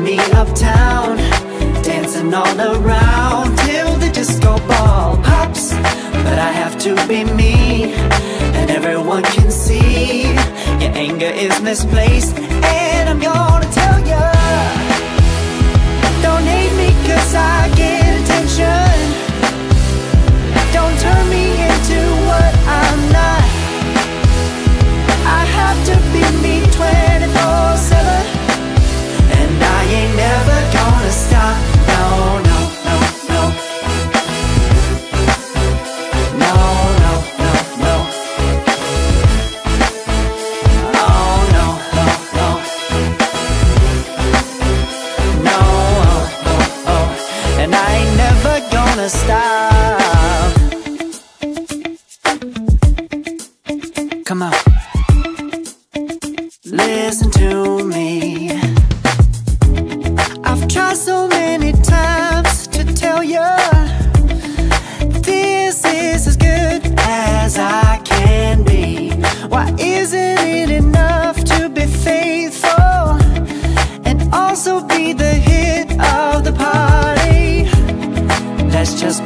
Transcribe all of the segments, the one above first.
me uptown. Dancing all around till the disco ball pops. But I have to be me, and everyone can see your anger is misplaced. And I'm gonna tell ya, don't hate me 'cause I get attention.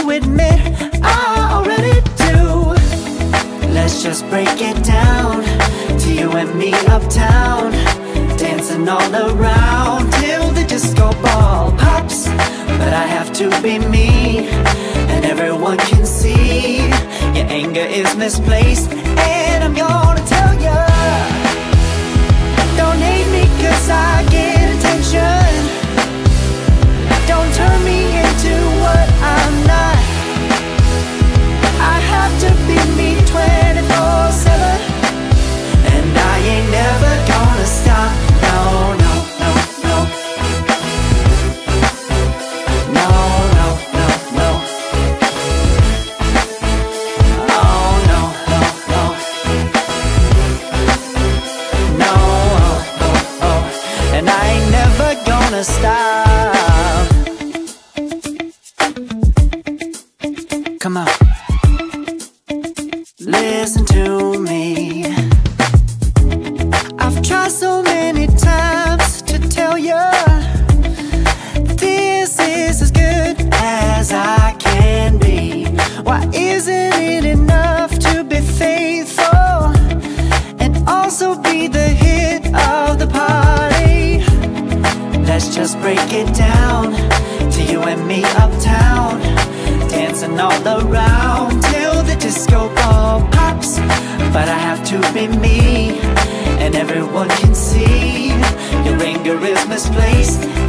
to admit, I already do. Let's just break it down to you and me uptown. Dancing all around till the disco ball pops. But I have to be me, and everyone can see your anger is misplaced. And I'm gonna tell ya, Come on. Listen to me. I've tried so many times to tell you this is as good as I can be. Why isn't it enough to be faithful and also be the hit of the party? Let's just break it down to you and me uptown dancing all around Till the disco ball pops. But I have to be me And everyone can see Your anger is misplaced.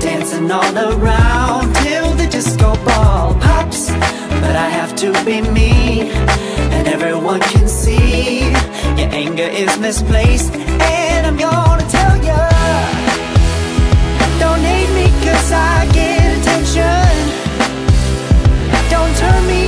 Dancing all around. Till the disco ball pops But I have to be me And everyone can see. Your anger is misplaced And I'm gonna tell you Don't hate me cause I get attention. Don't turn me